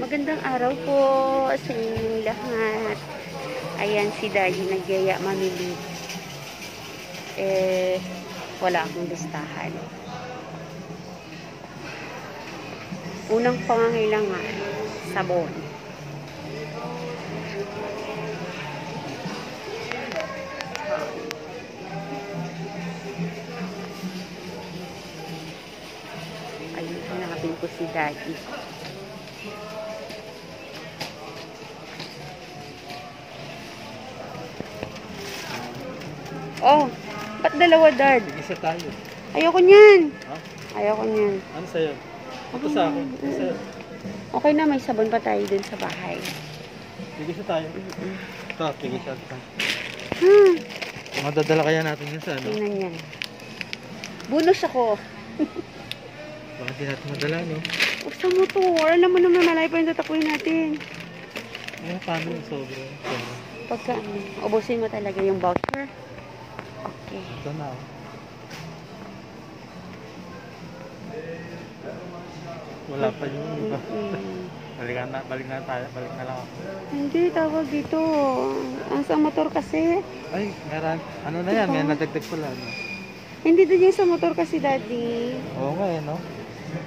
Magandang araw po sa inyong lahat. Ayan si Daddy nagyaya mamili. Eh, wala akong listahan. Unang pangangailangan, sabon. Ayun, hanapin ko si Daddy. Oh, ba't dalawa, Dad? Isa tayo. Ayoko niyan. Ha? Ayoko niyan. Ano sa'yo? Ito sa akin. Ito sa'yo. Okay na, may sabon pa tayo dun sa bahay. Tigil sa tayo. Ito, tigil sa ito. Hmm, Madadala kaya natin yun sa ano? tingnan yan. Bonus ako. Baka di natin madala, no? Buksan mo to. Alam mo naman, malay pa yung tatapuin natin. Eh, paano yung? Sobra. Pagka, ano, ubusin mo talaga yung voucher. Okay. Ito na, oh. Wala pa yung iba. Mm-mm. Balikan na, balik na tayo. Balik na lang ako. Hindi, tawag dito. Ang sa motor kasi. Ay, meron. Ano na yan? May nadagdag pala, no? Hindi din yung sa motor kasi, daddy. Oo nga, eh, no?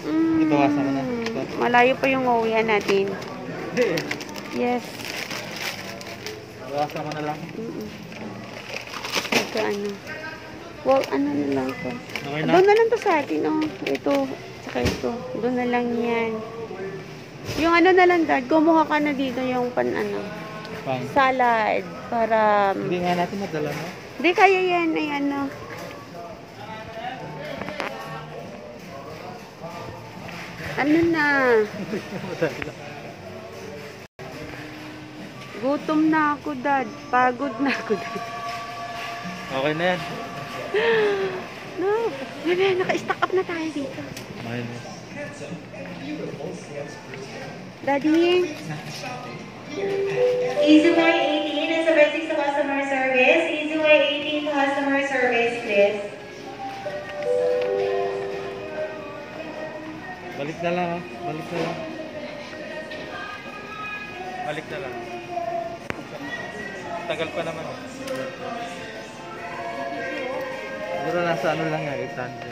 Mm, Ibawasan mo na. Malayo pa yung uwihan natin. Eh. Yes. Bawasan mo na lang. Mm-mm. Ito ano. Well, ano na lang to. Okay na? Doon na lang to sa atin, oh. Ito, saka ito. Doon na lang yan. Yung ano na lang, dad, kumuha ka na dito yung pan, ano, Pang. salad. Para, Hindi nga natin madala, no? di kaya yan, ay ano. Ano na? Gutom na ako, dad. Pagod na ako, dad. Okay na yan. No, wala, naka-stack up na tayo dito. Minus. Daddy, EasyWay 18 is the basic sa customer service. EasyWay 18 customer service, please. Balik na lang, ah. Balik na lang. Balik na lang. Tagal pa naman. eh. Siguro nasa ano lang nga, 800.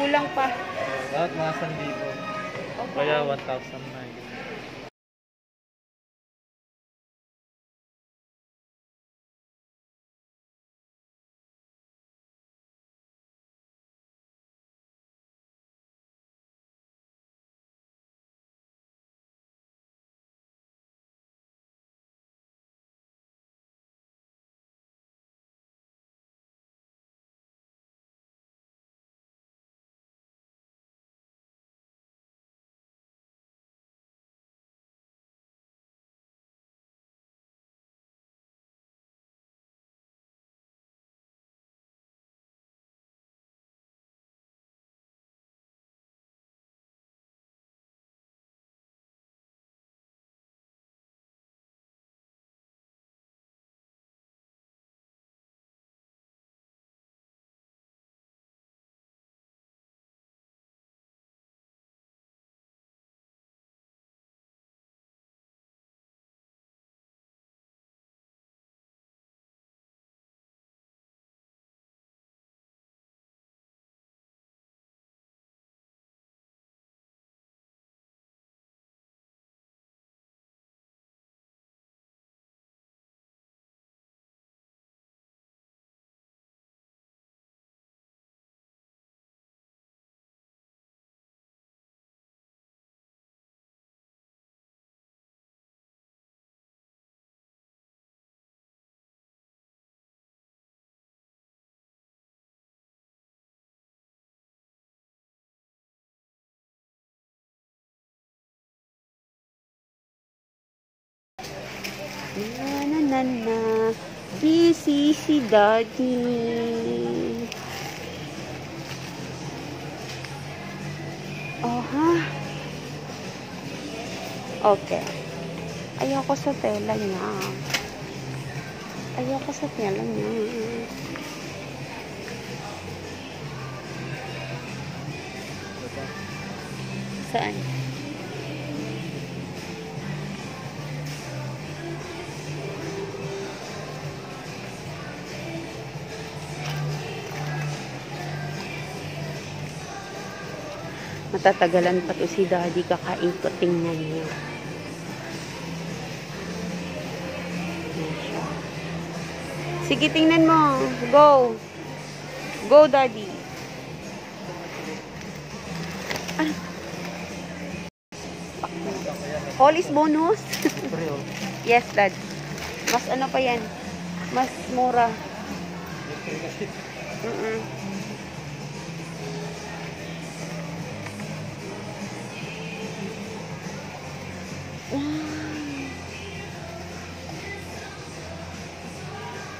kulang pa. Lahat mga 1,000. Kaya 1,000 na Na na na na. Busy si daddy. Oh, ha? Okay. Ayoko sa tela niya. Ayoko sa tela niya. Saan? Matatagalan pa to si daddy kakain ko. Tingnan niyo. Sige, tingnan mo. Go. Go, daddy. All is bonus? Yes, dad. Mas ano pa yan? Mas mura. Mm-mm.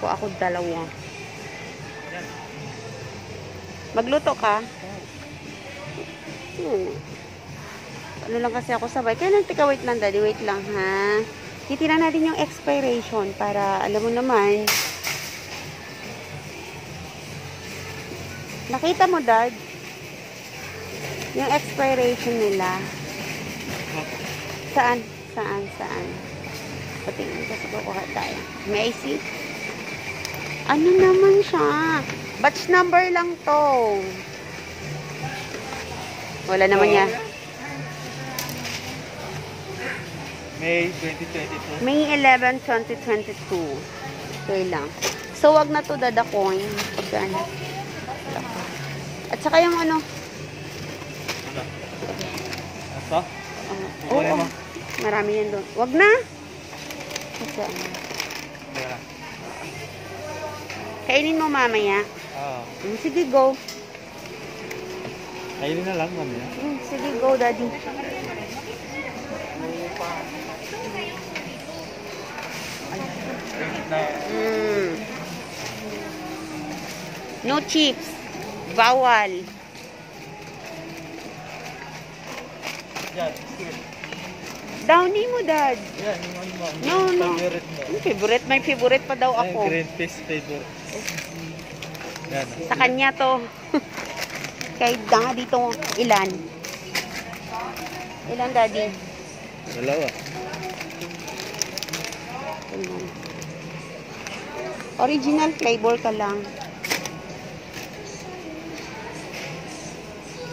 Ko ako dalawa. Magluto ka? Hmm. Ano lang kasi ako sabay. Kaya nang wait lang daddy, wait lang ha. Titinan natin yung expiration para alam mo naman. Nakita mo dad? Yung expiration nila. Saan? Saan? Saan? Patingin kasi kukuha tayo. May I see? Ano naman siya? Batch number lang to. Wala naman niya. May 2022. May 11, 2022. Okay lang. So, wag na to dadakoin. Pagkaan. At saka yung ano. Ano? Asa? Uh, Kukunin oo. Marami yan doon. Wag na. Kasi ano. Kainin mo mamaya. Ah. Mm, Sige, go. Kainin na lang, mamaya. Mm, Sige, go, daddy. Mm. No chips. Bawal. yan. Downy mo, dad. Yan, ano. No, no. Favorite mo. Yung favorite, may favorite pa daw Ay, ako. green fish favorite. Yan. Sa kanya to. Kahit nga dito, ilan? Ilan, daddy? Dalawa. Original flavor ka lang.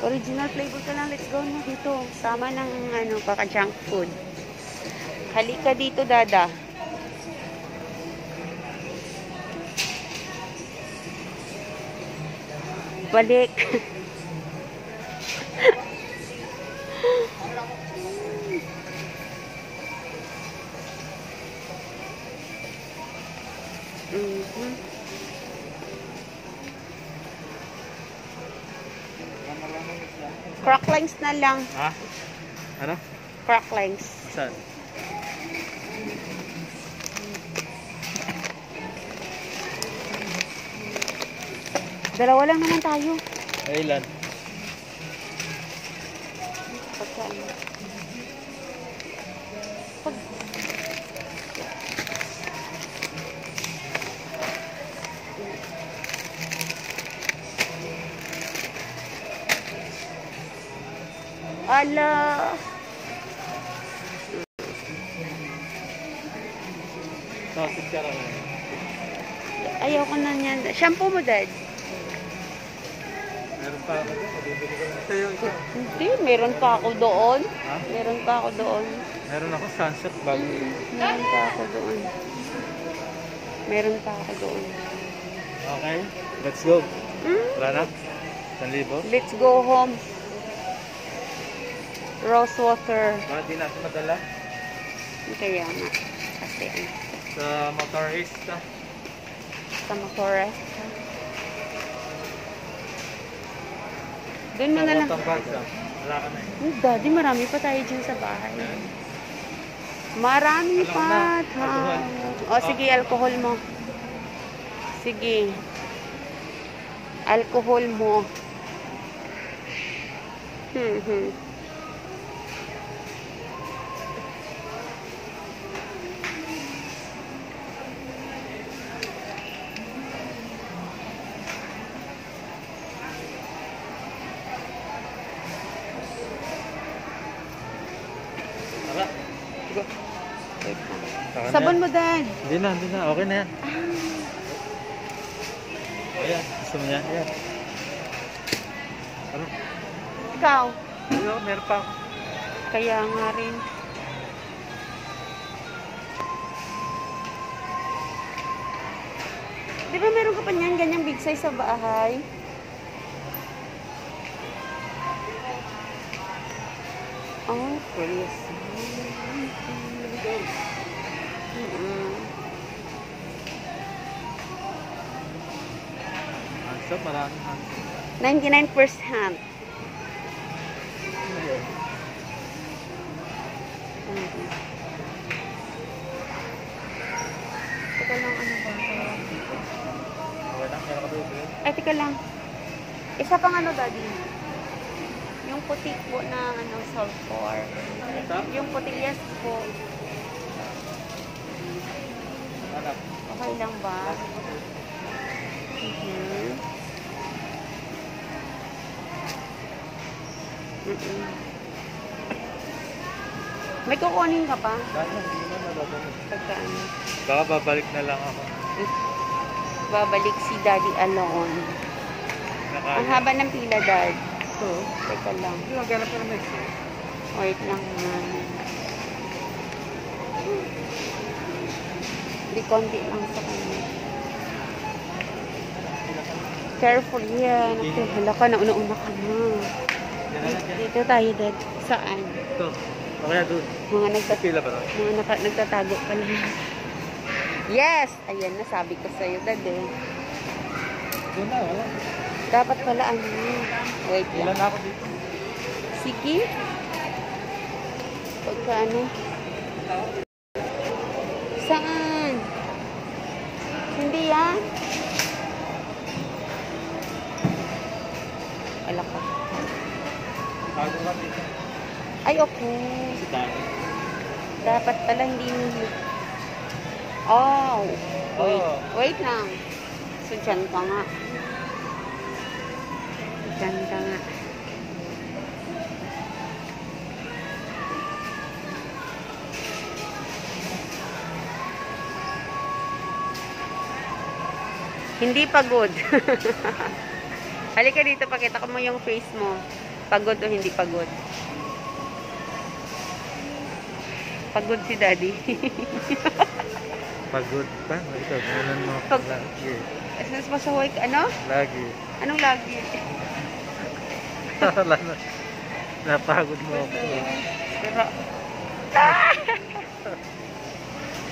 Original flavor ka lang. Let's go na dito. Tama ng ano, baka junk food. Halika dito, dada. Balik. na lang. Ha? Ano? Cracklings. Saan? Dalawa lang naman tayo. Ay, ilan? Ala. Sausage ka lang. Ayoko na niyan. Shampoo mo, Dad? Meron pa ako doon. Bibili ko sa'yo. ito. Hindi, meron pa ako doon. Ha? Meron pa ako doon. Meron ako sunset bago. Meron pa ako doon. Meron pa ako doon. Okay, let's go. Hmm? Wala na? 1,000? Let's go home. Rose water. Bakit di natin madala? Kaya nga. Kasi ano, Sa motorista. sa Macorest. Doon mo na lang. Ah. Wala ka na eh. Daddy, marami pa tayo dyan sa bahay. Marami Alam pa. na. Alcohol. O, sige, alcohol mo. Sige. Alcohol mo. Hmm, hmm. Sabon mo, Dad. Hindi na, hindi na. Okay na yan. Ayan, gusto mo yan? Ayan. Ano? Ikaw. Ano, meron pa. Kaya nga rin. Di ba meron ka pa niyan ganyang big size sa bahay? Oh, please. Up, maraming hands up. 99%. Ano yun? Mm-mm. Teka lang, ano ba? Ay, teka lang. Isa pang ano, daddy? Yung puti po na, ano, sulfur. Yung puti, yes po. Anak. Okay lang ba? Mhm. Mm-mm. May kukunin ka pa? Dahil hindi naman nababalik. Pagkaan. Baka babalik na lang ako. Babalik si daddy alone. Nakaya. Ang haba ng pila, dad. So, teka lang. Hindi, maghanap ka ng Mexico. Wait lang nga. Hindi, konti lang sa kanya. Careful yan. Okay, hala ka, nauna-una ka na. Dito tayo, dad. Saan? Ito. O kaya doon. Mga, rin? mga naka nagtatago pala. Yes! Ayan, nasabi ko sa'yo, dad eh. Doon na, wala. Dapat pala ano. Wait Ilan lang. na ako dito? Sige. Pagka ano. Saan? Bago ka dito. Ay, okay. Si Dani. Dapat pala hindi mo. Oh. Wait. Oh. Wait lang. So, dyan ka nga. Dyan ka nga. Hindi pagod. Halika dito, pakita ko mo yung face mo. Pagod o hindi pagod. Pagod si daddy. Pagod pa? Ito, ganun mo. Pag- Lagi. Since masaway ka, ano? Lagi. Anong lagi? Wala na. Napagod mo ako. Pero, ah!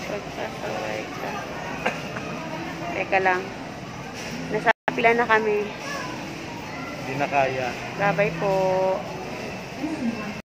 Pagpasaway ka. Teka lang. Nasa pila na kami. Hindi na kaya. Babay po.